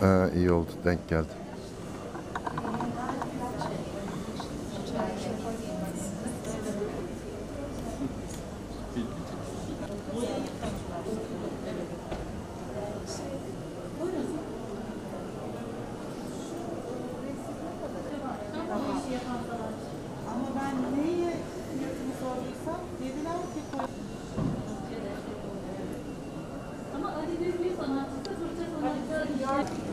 Ha, iyi oldu denk geldi. Ama ben neyi Pardon.